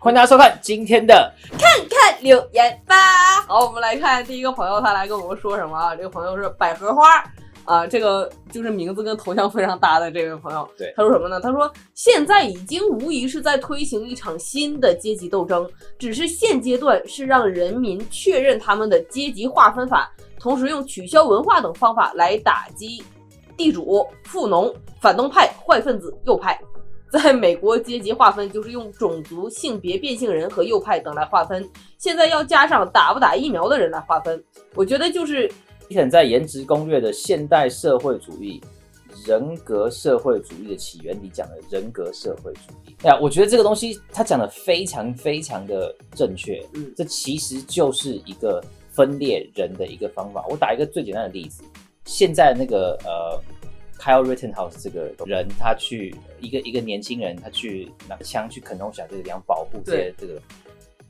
欢迎大家收看今天的看看留言吧。好，我们来看第一个朋友，他来跟我们说什么啊？这个朋友是百合花啊，这个就是名字跟头像非常搭的这位朋友。对他说什么呢？他说现在已经无疑是在推行一场新的阶级斗争，只是现阶段是让人民确认他们的阶级划分法，同时用取消文化等方法来打击地主、富农、反动派、坏分子、右派。在美国，阶级划分就是用种族、性别变性人和右派等来划分，现在要加上打不打疫苗的人来划分。我觉得就是伊肯在《颜值攻略》的现代社会主义人格社会主义的起源里讲的人格社会主义。哎呀，我觉得这个东西他讲的非常非常的正确。嗯这其实就是一个分裂人的一个方法。我打一个最简单的例子，现在那个呃。Kyle Rittenhouse 这个人，他去一个一个年轻人，他去拿枪去肯诺峡这个地方保护这些这个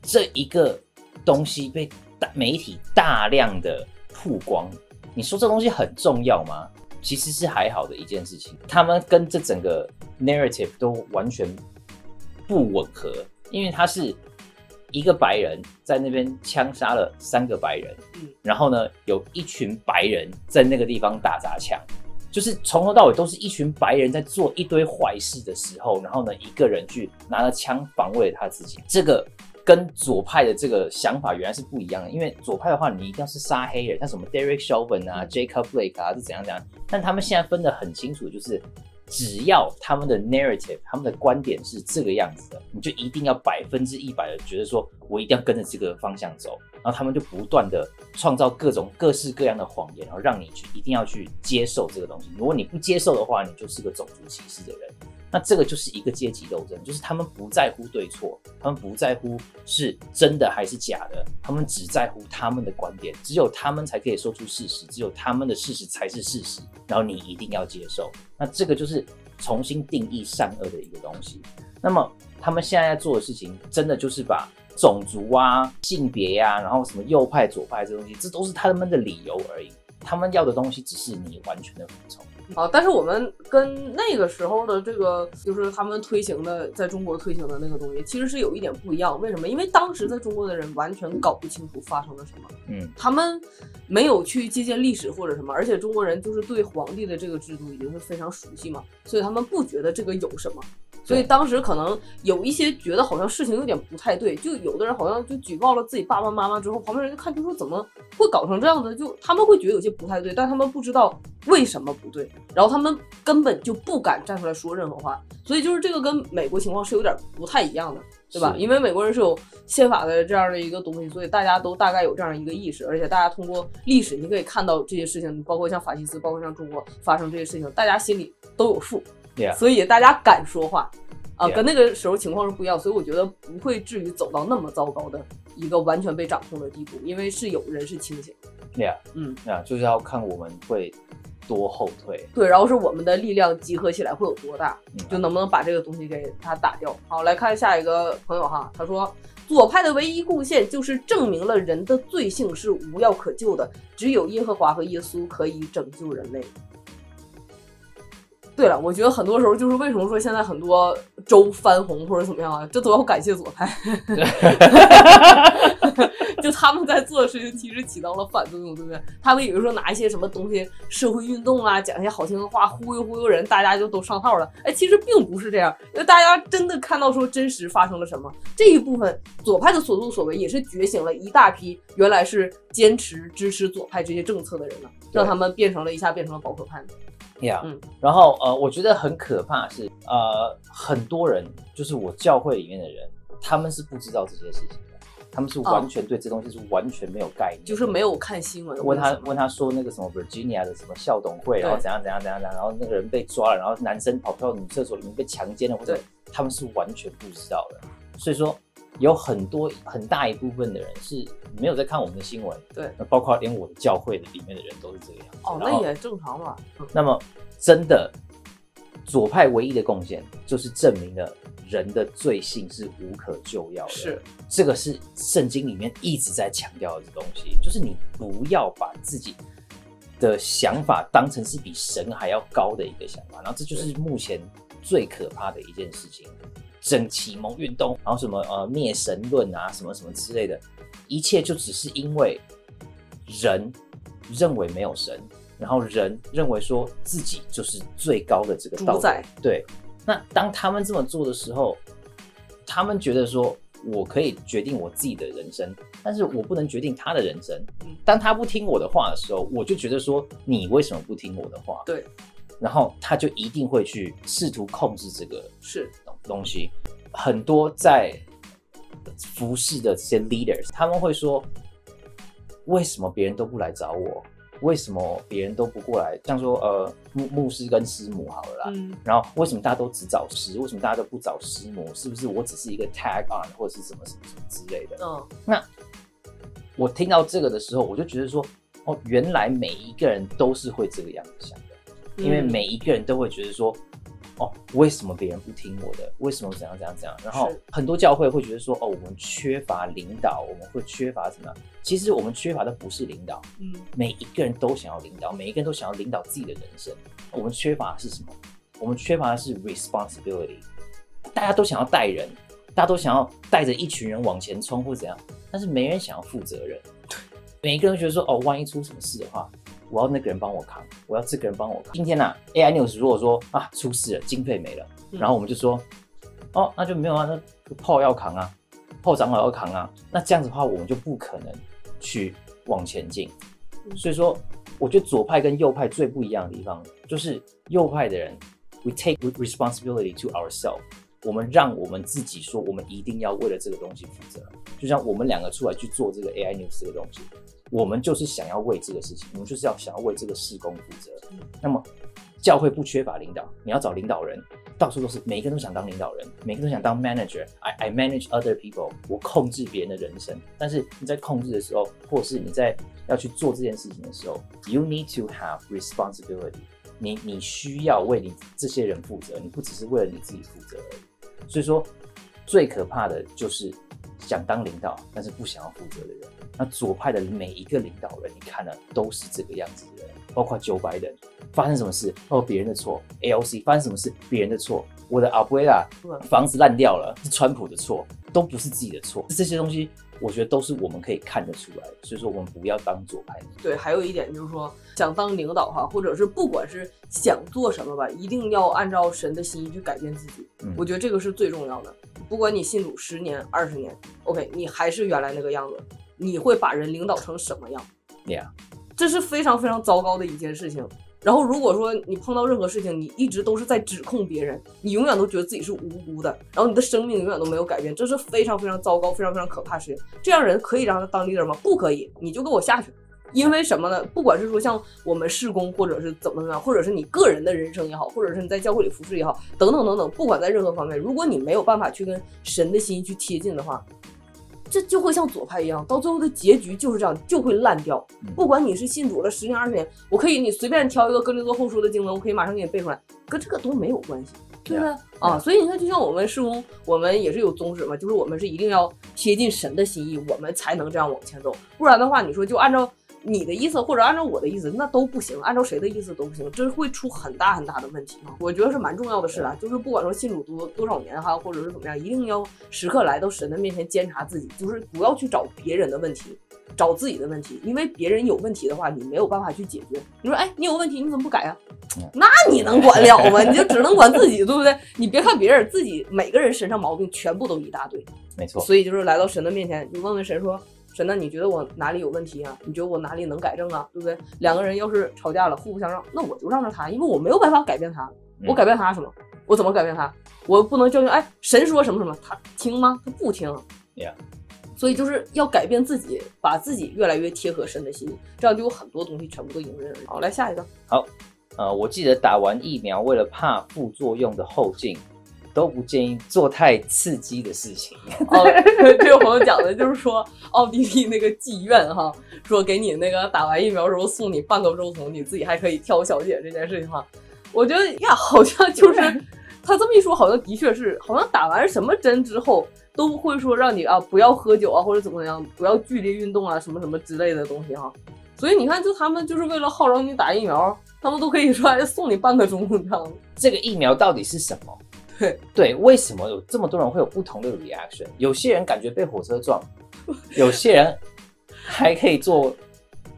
这一个东西被大媒体大量的曝光，你说这东西很重要吗？其实是还好的一件事情，他们跟这整个 narrative 都完全不吻合，因为他是一个白人在那边枪杀了三个白人，嗯。然后呢，有一群白人在那个地方打砸抢，就是从头到尾都是一群白人在做一堆坏事的时候，然后呢，一个人去拿着枪防卫了他自己，这个跟左派的这个想法原来是不一样的。因为左派的话，你一定要是杀黑人，像什么 Derek Chauvin 啊、Jacob Blake 啊，是怎样怎样，但他们现在分得很清楚，就是。只要他们的 narrative，他们的观点是这个样子的，你就一定要百分之一百的觉得说，我一定要跟着这个方向走。然后他们就不断的创造各种各式各样的谎言，然后让你去一定要去接受这个东西。如果你不接受的话，你就是个种族歧视的人。那这个就是一个阶级斗争，就是他们不在乎对错，他们不在乎是真的还是假的，他们只在乎他们的观点，只有他们才可以说出事实，只有他们的事实才是事实，然后你一定要接受。那这个就是重新定义善恶的一个东西。那么他们现在在做的事情，真的就是把种族啊、性别呀、然后什么右派、左派这东西，这都是他们的理由而已。他们要的东西只是你完全的服从。啊，但是我们跟那个时候的这个，就是他们推行的，在中国推行的那个东西，其实是有一点不一样。为什么？因为当时在中国的人完全搞不清楚发生了什么，嗯，他们没有去借鉴历史或者什么，而且中国人就是对皇帝的这个制度已经是非常熟悉嘛，所以他们不觉得这个有什么。所以当时可能有一些觉得好像事情有点不太对，就有的人好像就举报了自己爸爸妈妈之后，旁边人就看就说怎么会搞成这样子，就他们会觉得有些不太对，但他们不知道为什么不对，然后他们根本就不敢站出来说任何话，所以就是这个跟美国情况是有点不太一样的，对吧？因为美国人是有宪法的这样的一个东西，所以大家都大概有这样一个意识，而且大家通过历史你可以看到这些事情，包括像法西斯，包括像中国发生这些事情，大家心里都有数。Yeah 所以大家敢说话。啊跟那个时候情况是不一样，所以我觉得不会至于走到那么糟糕的一个完全被掌控的地步，因为是有人是清醒。的，嗯，那就是要看我们会多后退。对，然后是我们的力量集合起来会有多大，嗯就能不能把这个东西给它打掉。好，来看下一个朋友哈，他说左派的唯一贡献就是证明了人的罪性是无药可救的，只有耶和华和耶稣可以拯救人类。对了，我觉得很多时候就是为什么说现在很多州翻红或者怎么样啊，这都要感谢左派。就他们在做的事情其实起到了反作用，对不对？他们有时候拿一些什么东西，社会运动啊，讲一些好听的话，忽悠忽悠人，大家就都上套了。哎，其实并不是这样，因为大家真的看到说真实发生了什么，这一部分左派的所作所为也是觉醒了一大批原来是坚持支持左派这些政策的人了，让他们变成了一下变成了保守派。呀、嗯。然后呃，我觉得很可怕的是，呃，很多人就是我教会里面的人，他们是不知道这些事情的，他们是完全对这东西是完全没有概念的，就是没有看新闻。问他问他说那个什么 Virginia 的什么校董会，然后怎样怎样怎样怎样，然后那个人被抓了，然后男生跑到女厕所里面被强奸了，或者他们是完全不知道的。所以说有很多很大一部分的人是没有在看我们的新闻，对，那包括连我的教会的里面的人都是这个样子。哦，那也正常嘛。嗯那么真的左派唯一的贡献就是证明了人的罪性是无可救药的。是，这个是圣经里面一直在强调的东西，就是你不要把自己的想法当成是比神还要高的一个想法，然后这就是目前最可怕的一件事情。整启蒙运动，然后什么呃灭神论啊，什么什么之类的，一切就只是因为人认为没有神，然后人认为说自己就是最高的这个主宰。对，那当他们这么做的时候，他们觉得说我可以决定我自己的人生，但是我不能决定他的人生嗯。当他不听我的话的时候，我就觉得说你为什么不听我的话？对，然后他就一定会去试图控制这个是东西。很多在服侍的这些 leaders，他们会说，为什么别人都不来找我？为什么别人都不过来？像说呃牧牧师跟师母好了啦，嗯然后为什么大家都只找师？为什么大家都不找师母？是不是我只是一个 tag on 或者是什么什么什么之类的？嗯我听到这个的时候，我就觉得说，哦，原来每一个人都是会这个样子想的，因为嗯每一个人都会觉得说，哦，为什么别人不听我的？为什么怎样怎样怎样？然后很多教会会觉得说，哦，我们缺乏领导，我们会缺乏什么样？其实我们缺乏的不是领导，嗯每一个人都想要领导，每一个人都想要领导自己的人生。我们缺乏的是什么？我们缺乏的是 responsibility。大家都想要带人，大家都想要带着一群人往前冲或怎样，但是没人想要负责任。每一个人都觉得说，哦，万一出什么事的话，我要那个人帮我扛，我要这个人帮我扛。今天啊、a i News 如果说啊出事了，经费没了，嗯然后我们就说，哦，那就没有啊，那炮要扛啊，炮长老要扛啊，那这样子的话，我们就不可能去往前进。嗯所以说，我觉得左派跟右派最不一样的地方，就是右派的人，we take responsibility to ourselves，我们让我们自己说，我们一定要为了这个东西负责。就像我们两个出来去做这个 AI News 这个东西，我们就是想要为这个事情，我们就是要想要为这个事工负责。那么教会不缺乏领导，你要找领导人，到处都是，每一个人都想当领导人，每个人都想当 manager。I I manage other people，我控制别人的人生。但是你在控制的时候，或是你在要去做这件事情的时候，you need to have responsibility 你。你需要为你这些人负责，你不只是为了你自己负责而已。所以说，最可怕的就是想当领导，但是不想要负责的人。那左派的每一个领导人，你看了都是这个样子的人，包括 Joe Biden，发生什么事？哦别人的错，AOC 发生什么事？别人的错，我的 Abuela 房子烂掉了是川普的错，都不是自己的错，这些东西我觉得都是我们可以看得出来的，所以说我们不要当左派的。对，还有一点就是说，想当领导哈，或者是不管是想做什么吧，一定要按照神的心意去改变自己。嗯我觉得这个是最重要的。不管你信主十年、二十年，OK，你还是原来那个样子，你会把人领导成什么样？Yeah，这是非常非常糟糕的一件事情。然后，如果说你碰到任何事情，你一直都是在指控别人，你永远都觉得自己是无辜的，然后你的生命永远都没有改变，这是非常非常糟糕、非常非常可怕的事情。这样人可以让他当 leader 吗？不可以，你就给我下去。因为什么呢？不管是说像我们事工，或者是怎么怎么样，或者是你个人的人生也好，或者是你在教会里服侍也好，等等等等，不管在任何方面，如果你没有办法去跟神的心去贴近的话，这就会像左派一样，到最后的结局就是这样，就会烂掉。嗯不管你是信主了十年二十年，我可以你随便挑一个哥林多后书的经文，我可以马上给你背出来，跟这个都没有关系，对不对啊？所以你看，就像我们施工，我们也是有宗旨嘛，就是我们是一定要贴近神的心意，我们才能这样往前走。不然的话，你说就按照你的意思或者按照我的意思，那都不行，按照谁的意思都不行，这会出很大很大的问题啊！我觉得是蛮重要的事啊，就是不管说信主多多少年哈，或者是怎么样，一定要时刻来到神的面前监察自己，就是不要去找别人的问题。找自己的问题，因为别人有问题的话，你没有办法去解决。你说，哎，你有问题，你怎么不改啊？那你能管了吗？你就只能管自己，对不对？你别看别人，自己每个人身上毛病全部都一大堆。没错，所以就是来到神的面前，你问问神说：“神呐，你觉得我哪里有问题啊？你觉得我哪里能改正啊？对不对？两个人要是吵架了，互不相让，那我就让着他，因为我没有办法改变他。我嗯改变他什么？我怎么改变他？我不能教训。哎，神说什么什么，他听吗？他不听。Yeah 所以就是要改变自己，把自己越来越贴合神的心，这样就有很多东西全部都迎刃而解。好，来下一个。好呃，我记得打完疫苗，为了怕副作用的后劲，都不建议做太刺激的事情。哦，这个朋友讲的就是说，奥地利那个妓院哈，说给你那个打完疫苗之后送你半个周虫，你自己还可以挑小姐这件事情哈，我觉得呀，好像就是 他这么一说，好像的确是，好像打完什么针之后都会说让你啊不要喝酒啊，或者怎么样，不要剧烈运动啊，什么什么之类的东西哈。所以你看，就他们就是为了号召你打疫苗，他们都可以说哎送你半个钟这样。这个疫苗到底是什么？对 对，为什么有这么多人会有不同的 reaction？有些人感觉被火车撞，有些人还可以做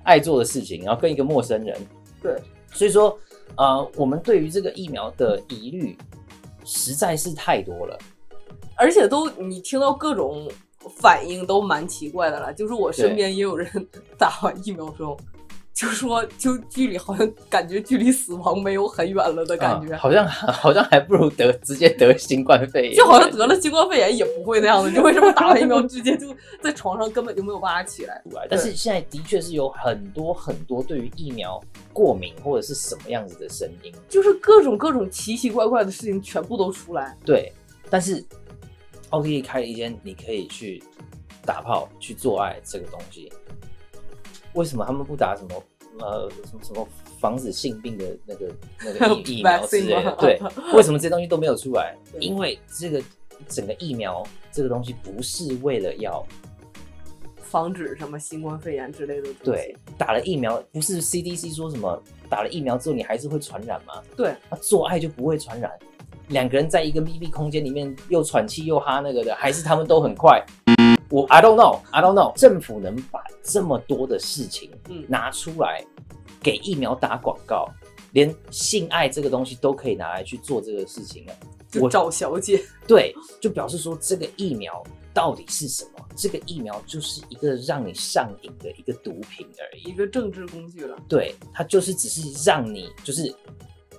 爱做的事情，然后跟一个陌生人。对，所以说，呃，我们对于这个疫苗的疑虑实在是太多了。而且都你听到各种反应都蛮奇怪的了，就是我身边也有人 打完疫苗之后，就说就距离好像感觉距离死亡没有很远了的感觉，啊好像好像还不如得直接得新冠肺炎，就好像得了新冠肺炎也不会那样子，就为什么打完疫苗直接就在床上根本就没有办法起来？出来。但是现在的确是有很多很多对于疫苗过敏或者是什么样子的声音，就是各种各种奇奇怪怪的事情全部都出来。对。但是奥地利开了一间你可以去打炮、去做爱这个东西，为什么他们不打什么呃什么什么防止性病的那个那个 疫疫苗之类？的对，为什么这些东西都没有出来？因为这个整个疫苗这个东西不是为了要防止什么新冠肺炎之类的东西。对打了疫苗，不是 CDC 说什么打了疫苗之后你还是会传染吗？对那做爱就不会传染。两个人在一个密闭空间里面又喘气又哈那个的，还是他们都很快？我 I don't know, I don't know。政府能把这么多的事情嗯拿出来给疫苗打广告，连性爱这个东西都可以拿来去做这个事情了。就找小姐。对，就表示说这个疫苗到底是什么？这个疫苗就是一个让你上瘾的一个毒品而已。一个政治工具了。对，它就是只是让你就是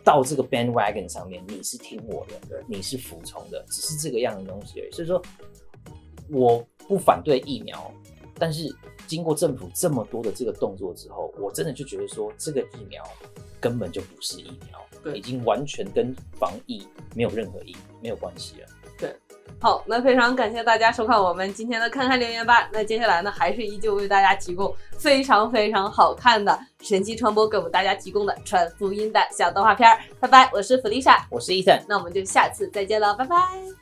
到这个 bandwagon 上面，你是听我的，你是服从的，只是这个样的东西而已。所以说，我不反对疫苗，但是经过政府这么多的这个动作之后，我真的就觉得说，这个疫苗根本就不是疫苗，对已经完全跟防疫没有任何意没有关系了。对好，那非常感谢大家收看我们今天的看看留言吧。那接下来呢，还是依旧为大家提供非常非常好看的神奇传播给我们大家提供的传福音的小动画片儿。拜拜，我是弗丽莎，我是 Ethan，那我们就下次再见了，拜拜。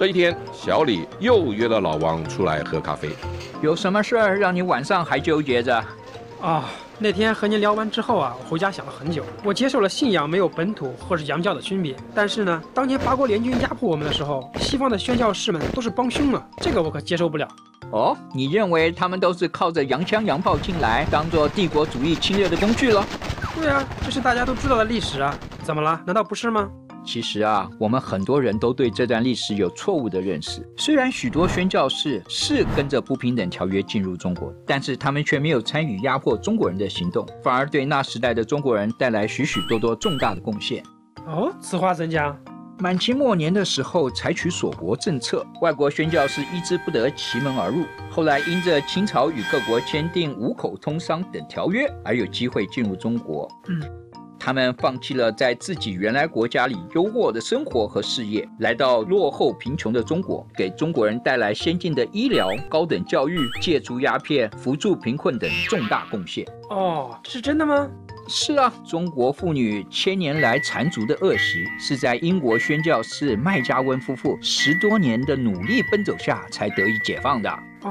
这一天，小李又约了老王出来喝咖啡。有什么事儿让你晚上还纠结着？啊，那天和您聊完之后啊，我回家想了很久。我接受了信仰没有本土或是洋教的区别，但是呢，当年八国联军压迫我们的时候，西方的宣教士们都是帮凶啊，这个我可接受不了。哦，你认为他们都是靠着洋枪洋炮进来，当做帝国主义侵略的工具了？对啊，这是大家都知道的历史啊，怎么了？难道不是吗？其实啊，我们很多人都对这段历史有错误的认识。虽然许多宣教士是跟着不平等条约进入中国，但是他们却没有参与压迫中国人的行动，反而对那时代的中国人带来许许多多重大的贡献。哦，此话怎讲？满清末年的时候，采取锁国政策，外国宣教士一直不得其门而入。后来因着清朝与各国签订五口通商等条约，而有机会进入中国。嗯，他们放弃了在自己原来国家里优渥的生活和事业，来到落后贫穷的中国，给中国人带来先进的医疗、高等教育、戒除鸦片、扶助贫困等重大贡献。哦，这是真的吗？是啊，中国妇女千年来缠足的恶习，是在英国宣教士麦加温夫妇十多年的努力奔走下才得以解放的。哦，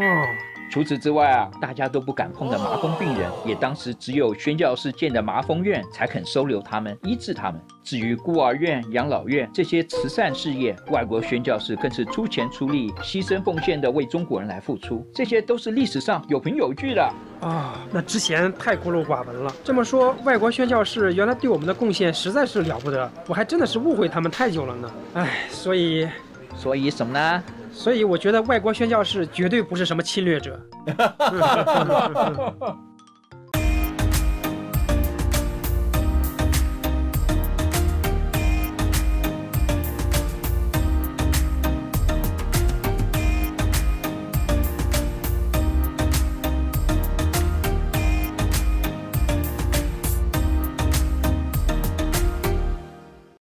除此之外啊，大家都不敢碰的麻风病人，也当时只有宣教士建的麻风院才肯收留他们，医治他们。至于孤儿院、养老院这些慈善事业，外国宣教士更是出钱出力、牺牲奉献的为中国人来付出，这些都是历史上有凭有据的。啊、那之前太孤陋寡闻了。这么说，外国宣教士原来对我们的贡献实在是了不得，我还真的是误会他们太久了呢。唉，所以，所以什么呢？所以我觉得外国宣教士绝对不是什么侵略者。